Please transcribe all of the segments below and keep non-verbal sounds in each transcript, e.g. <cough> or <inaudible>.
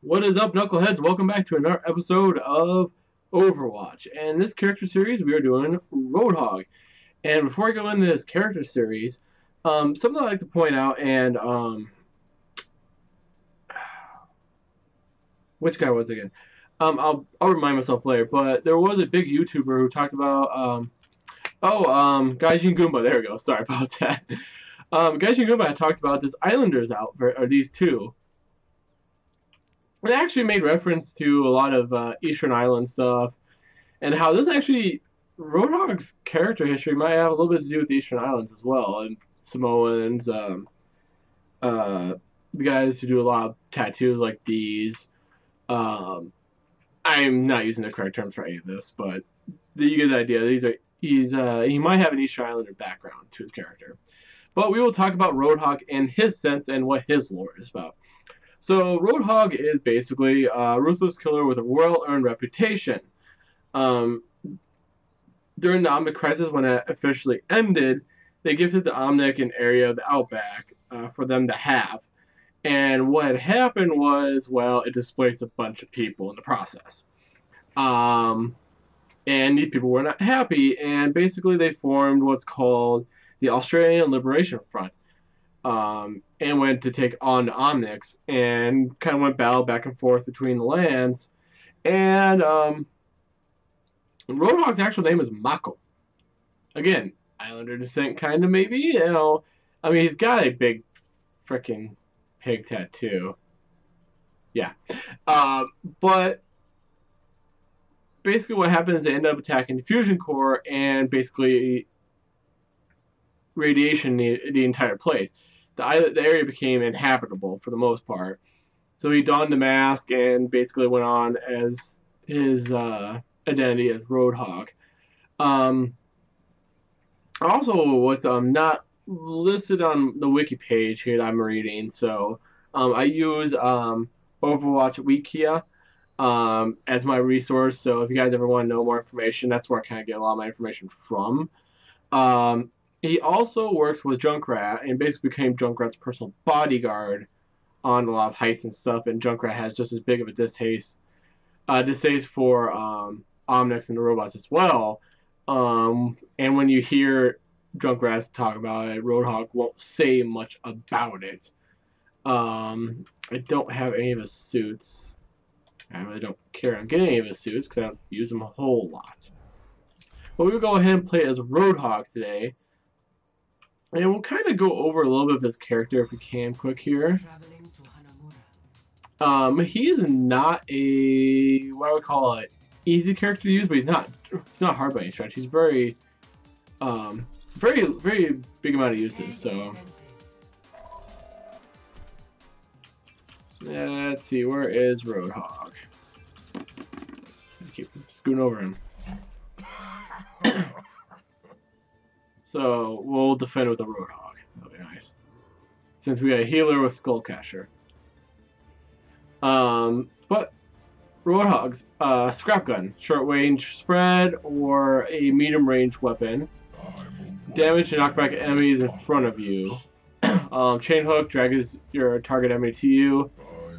What is up, Knuckleheads? Welcome back to another episode of Overwatch. And this character series, we are doing Roadhog. And before I go into this character series, um, something I'd like to point out, and um, <sighs> which guy was again? Um, I'll I'll remind myself later. But there was a big YouTuber who talked about um, oh um, Gaijin Goomba. There we go. Sorry about <laughs> that. Um, Gaijin Goomba talked about this Islanders out or these two it actually made reference to a lot of uh, Eastern Island stuff, and how this actually Roadhog's character history might have a little bit to do with the Eastern Islands as well, and Samoans, um, uh, the guys who do a lot of tattoos like these. Um, I'm not using the correct terms for any of this, but you get the idea. These are he's uh, he might have an Eastern Islander background to his character, but we will talk about Roadhog and his sense and what his lore is about. So Roadhog is basically a ruthless killer with a well-earned reputation. Um, during the Omnic crisis, when it officially ended, they gifted the Omnic an area of the Outback uh, for them to have. And what happened was, well, it displaced a bunch of people in the process. Um, and these people were not happy, and basically they formed what's called the Australian Liberation Front um, and went to take on Omnics and kind of went battle back and forth between the lands. And um, Roadhog's actual name is Mako. Again, Islander descent, kind of maybe. You know, I mean, he's got a big freaking pig tattoo. Yeah, um, but basically, what happens is they end up attacking the fusion core and basically radiation the, the entire place the, the area became inhabitable for the most part. So he donned the mask and basically went on as his uh, identity as Roadhog. Um, also, what's um, not listed on the wiki page here that I'm reading, so um, I use um, Overwatch Wikia um, as my resource. So if you guys ever want to know more information, that's where I kind of get a lot of my information from. Um, he also works with Junkrat and basically became Junkrat's personal bodyguard on a lot of heists and stuff. And Junkrat has just as big of a distaste, uh, distaste for um, Omnics and the robots as well. Um, and when you hear Junkrat talk about it, Roadhog won't say much about it. Um, I don't have any of his suits. I really don't care I'm getting any of his suits because I don't use them a whole lot. But we will go ahead and play as Roadhog today. And we'll kind of go over a little bit of his character if we can quick here. Um, he is not a what I would call it easy character to use, but he's not he's not hard by any stretch. He's very um very very big amount of uses. So let's see, where is Roadhog? Keep scooting over him. So we'll defend with a Roadhog. That'll be nice. Since we got a healer with Skullcatcher. Um, but Roadhogs, uh, scrap gun, short range spread, or a medium range weapon. Damage and knock back enemies in front of you. <clears throat> um, chain hook drags your target enemy to you,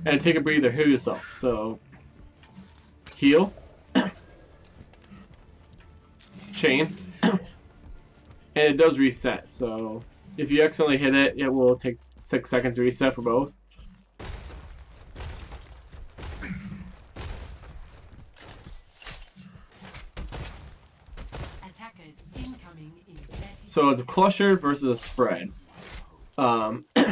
and take a breather, heal yourself. So heal, <clears throat> chain, and it does reset, so if you accidentally hit it, it will take 6 seconds to reset for both. So it's a cluster versus a spread. Um, <clears throat>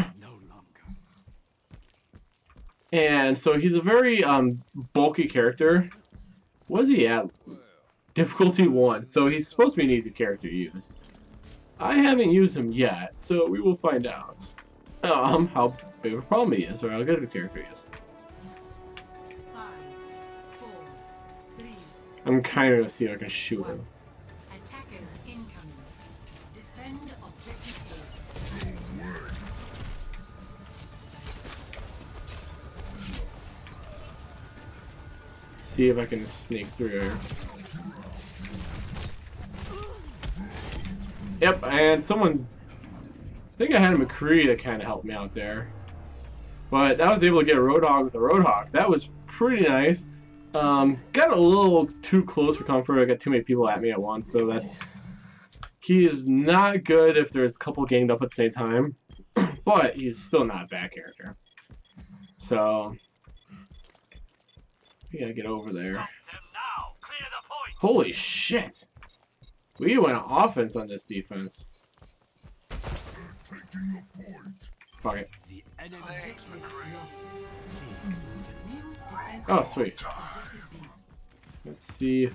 and so he's a very um, bulky character. What is he at? Difficulty 1. So he's supposed to be an easy character to use. I haven't used him yet, so we will find out um, how big of a problem he is, or how good of a character he is. I'm kind of gonna see if I can shoot him. See if I can sneak through Yep, and someone... I think I had a McCree to kind of help me out there. But I was able to get a Roadhog with a Roadhog. That was pretty nice. Um, got a little too close for comfort. I got too many people at me at once, so that's... He is not good if there's a couple ganged up at the same time, <clears throat> but he's still not a bad character. So... We gotta get over there. Holy shit! We went offense on this defense. Fuck it. Oh, sweet. Let's see.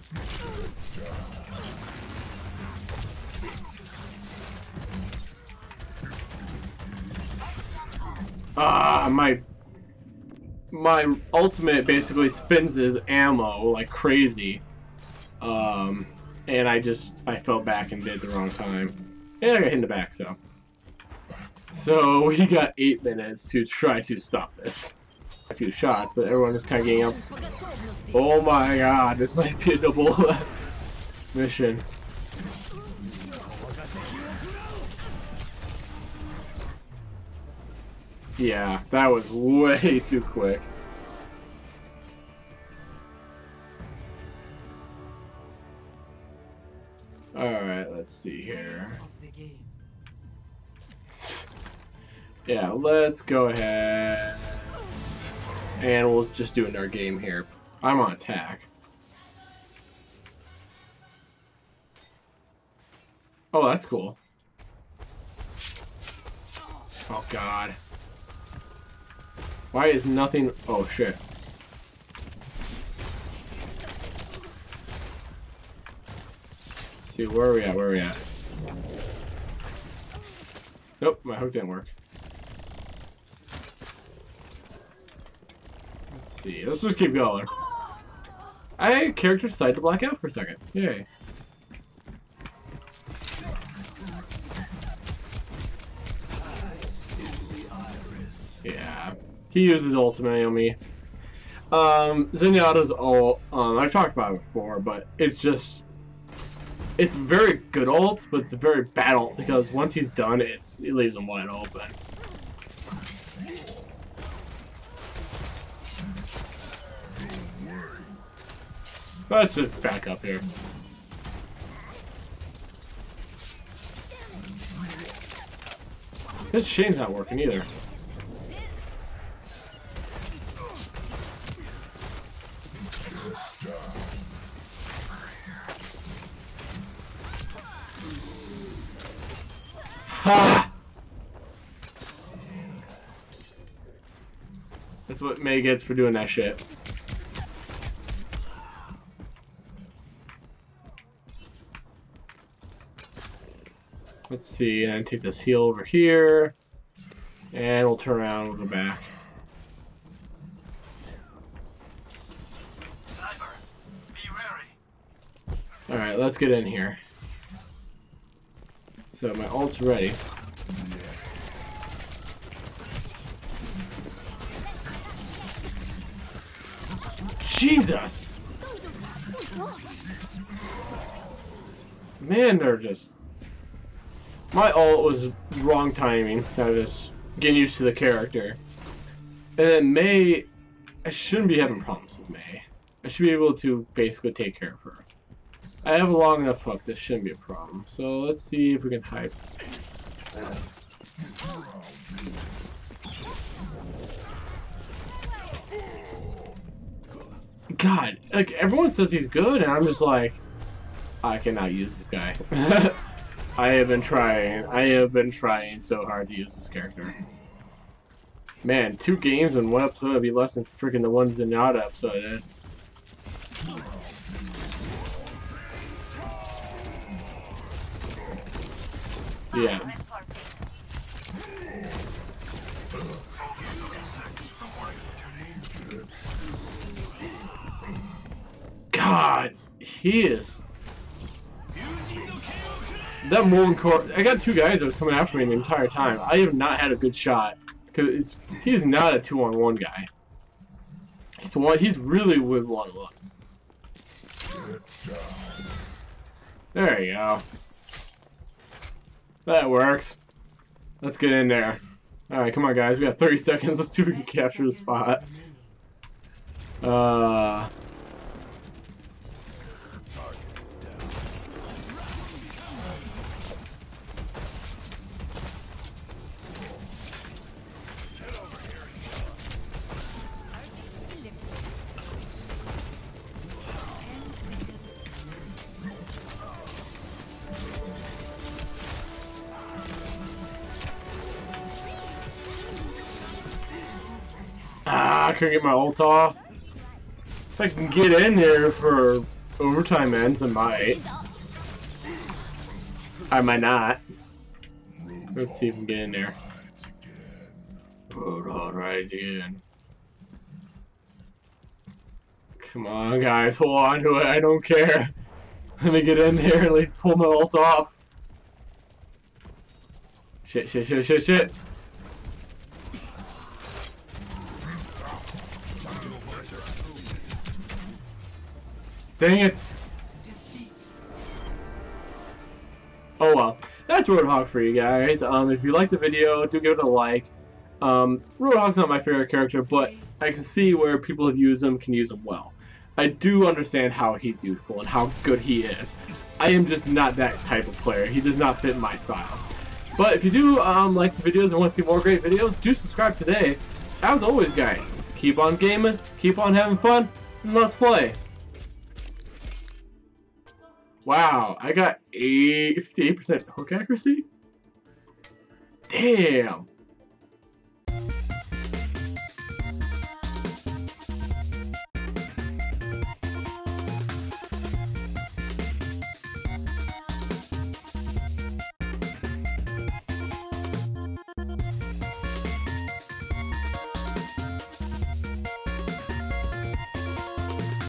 Ah, my my ultimate basically spins his ammo like crazy. Um, and I just I fell back and did the wrong time, and I got hit in the back. So, so <laughs> we got eight minutes to try to stop this. A few shots, but everyone was kind of getting up. Oh my god, this might be a double <laughs> mission. Yeah, that was way too quick. Alright, let's see here. Yeah, let's go ahead. And we'll just do another game here. I'm on attack. Oh, that's cool. Oh, God. Why is nothing... Oh, shit. See, where are we at? Where are we at? Nope, my hook didn't work. Let's see, let's just keep going. I character decided to black out for a second. Yay. Yeah. He uses ultimate on me. Um, Zenyatta's ult, um, I've talked about it before, but it's just it's very good ult, but it's a very bad ult because once he's done, it's it leaves him wide open. Let's just back up here. This chain's not working either. Ha! <sighs> That's what Mei gets for doing that shit. Let's see, and take this heal over here. And we'll turn around and we'll go back. Alright, let's get in here. So my ult's ready. Jesus! Man, they're just... My ult was wrong timing. I was getting used to the character. And then Mei... I shouldn't be having problems with Mei. I should be able to basically take care of her. I have a long enough hook, this shouldn't be a problem. So let's see if we can hype. God, like everyone says he's good, and I'm just like, I cannot use this guy. <laughs> I have been trying. I have been trying so hard to use this character. Man, two games in one episode would be less than freaking the one Zenyatta episode I Yeah. God, he is. That Mullen. I got two guys that was coming after me the entire time. I have not had a good shot because he's not a two-on-one guy. He's one. He's really with one look. There you go. That works. Let's get in there. Alright, come on guys, we got 30 seconds, let's see if we can capture the spot. Uh... I couldn't get my ult off. If I can get in there for overtime ends, I might. I might not. Let's see if I can get in there. Hold on, rise again. Come on, guys, hold on to it. I don't care. <laughs> Let me get in there and at least pull my ult off. Shit, shit, shit, shit, shit. Dang it! Oh well, that's Roadhog for you guys. Um, if you liked the video, do give it a like. Um, Roadhog's not my favorite character, but I can see where people have used him can use him well. I do understand how he's useful and how good he is. I am just not that type of player. He does not fit my style. But if you do um, like the videos and want to see more great videos, do subscribe today. As always, guys, keep on gaming, keep on having fun, and let's play. Wow, I got a 58% hook accuracy? Damn.